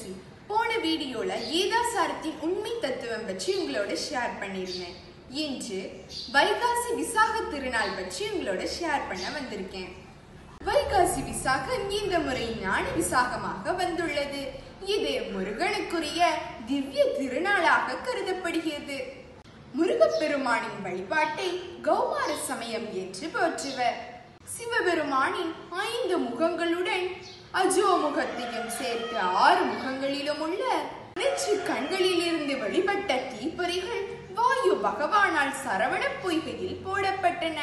Jersey போன வீடியோவில் ஏதாசாரத்தின் உண்மை தத்துவம் பற்றி உங்களோட ஷேர் பண்ணியிருந்தேன். இன்று வைகாசி விசாக திருநாள் பற்றி உங்களோட ஷேர் பண்ண வந்திருக்கேன். வைகாசி விசாகம் இந்த முறை ஞான விசாகமாக வந்துள்ளது. இது முருகனுக்குரிய திவ்ய திருநாளாக கருதப்படுகிறது. முருகப்பெருமானின் வழிபாட்டை கௌமார சமயம் என்று போற்றுவர். சிவபெருமானின் ஐந்து முகங்களுடன் அஜோ முகத்தையும் சேர்த்து ஆறு முகங்களிலும் உள்ள நெற்று கண்களில் இருந்து வெளிப்பட்ட தீப்பொறிகள் வாயு பகவானால் சரவண பொய்கையில் போடப்பட்டன.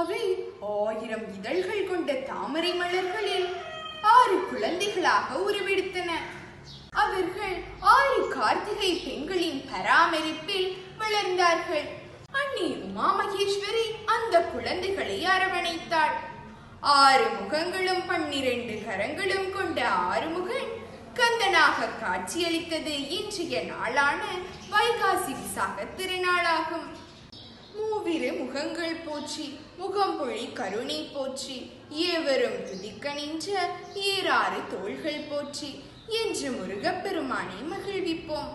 அவை ஆயிரம் இதழ்கள் கொண்ட தாமரை மலர்களில் ஆறு குழந்தைகளாக உருவெடுத்தன. அவர்கள் ஆறு கார்த்திகை பெண்களின் பராமரிப்பில் வளர்ந்தார்கள். அண்ணி உமா மகேஸ்வரி அந்த குழந்தைகளை அரவணைத்தாள். ஆறு முகங்களும் பன்னிரண்டு கரங்களும் கொண்ட ஆறுமுகன் கந்தனாக காட்சியளித்தது இன்றைய நாளான வைகாசி விசாக திருநாளாகும். மூவிரு முகங்கள் போற்றி முகம்பொழி கருணை போற்றி ஏவரும் துதிக்க நின்ற ஏறாறு தோள்கள் போற்றி என்று முருகப்பெருமானை மகிழ்விப்போம்.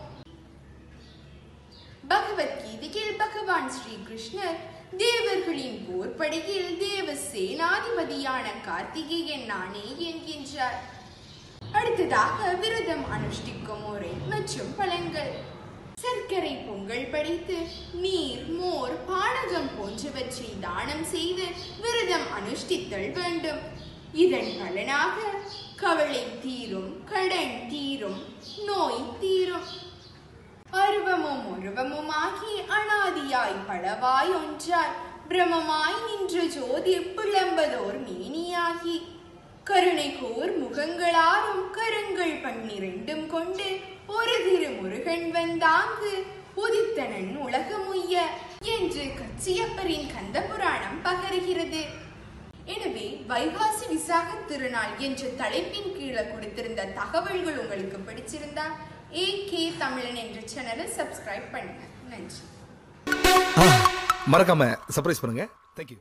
பகவத் பகவத்கீதையில் பகவான் ஸ்ரீ கிருஷ்ணர் தேவர்களின் போர்படையில் தேவ சேனாதிபதியான கார்த்திகேயன் நானே என்கின்றார் அடுத்ததாக விரதம் அனுஷ்டிக்கும் முறை மற்றும் பலன்கள். சர்க்கரை பொங்கல் படைத்து நீர் மோர் பானகம் போன்றவற்றை தானம் செய்து விரதம் அனுஷ்டித்தல் வேண்டும். இதன் பலனாக கவலை தீரும் கடன் தீரும் நோய் தீரும். அருவமும் உருவமுமாகி அனாதியாய் பலவாய் ஒன்றார். பிரமமாய் நின்ற ஜோதி புலம்பதோர் மேனியாகி. கருணை கோர் முகங்களாரும் கரங்கள் பன்னிரண்டும் கொண்டு ஒரு திரு முருகன் வந்தாங்கு. உதித்தனன் உலகமுய்ய என்று கச்சியப்பரின் கந்த புராணம் பகருகிறது. எனவே வைகாசி விசாக திருநாள் என்ற தலைப்பின் கீழே கொடுத்திருந்த தகவல்கள் உங்களுக்கு பிடிச்சிருந்தா ஏ கே தமிழன் என்ற சேனலை சப்ஸ்கிரைப் பண்ணுங்க. நன்றி. மறக்காம சர்ப்ரைஸ் பண்ணுங்க. தேங்க்யூ